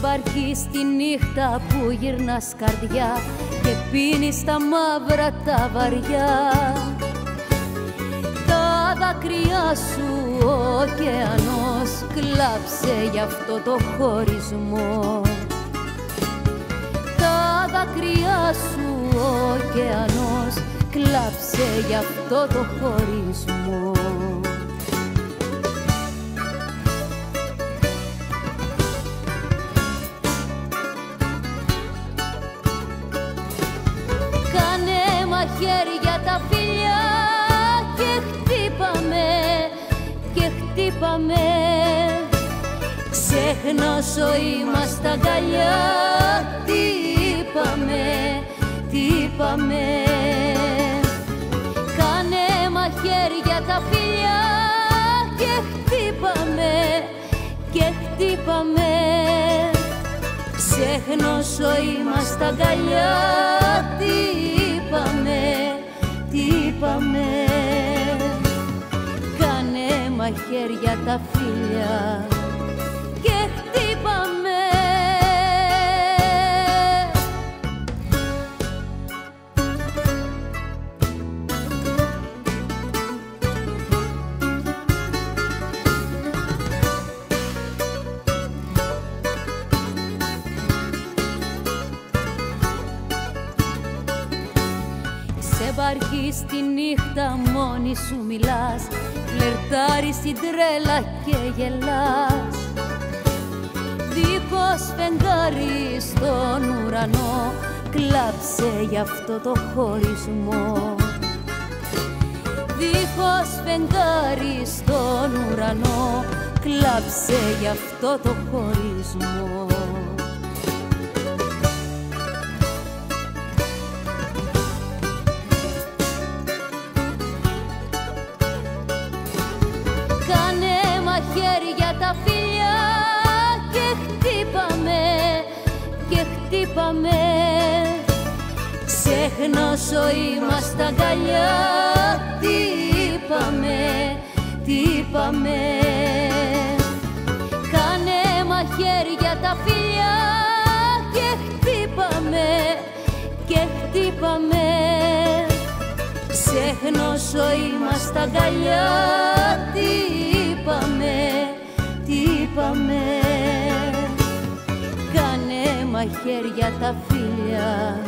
Σε μπαρκί στη νύχτα που γυρνάς καρδιά Και πίνεις τα μαύρα τα βαριά. Τα δάκρυά σου ο ωκεανός Κλάψε γι' αυτό το χωρισμό. Τα δάκρυά σου ο ωκεανός Κλάψε γι' αυτό το χωρισμό χέρια τα φιλιά και χτύπαμε και χτύπαμε. Ξέχνω όσο είμαστε αγκαλιά τι είπαμε, τι είπαμε. Κάνε μαχαίρια τα φιλιά και χτύπαμε και χτύπαμε. Ξέχνω όσο είμαστε αγκαλιά είπαμε. Κάνε μαχαίρια τα φίλια υπάρχει στη νύχτα μόνη σου μιλάς. Φλερτάρεις στην τρέλα και γελάς. Δίχως φεγγάρι στον ουρανό Κλάψε γι' αυτό το χωρισμό. Δίχως φεγγάρι στον ουρανό Κλάψε γι' αυτό το χωρισμό τα φιλιά και χτύπαμε και χτύπαμε. Ξέχνω όσο είμαστε αγκαλιά τι είπαμε, τι είπαμε. Κάνε μαχαίρια τα φιλιά και χτύπαμε και χτύπαμε. Ξέχνω όσο είμαστε αγκαλιά τι είπαμε, μαχαίρια τα φίλια. και χτύπαμε